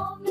Oh.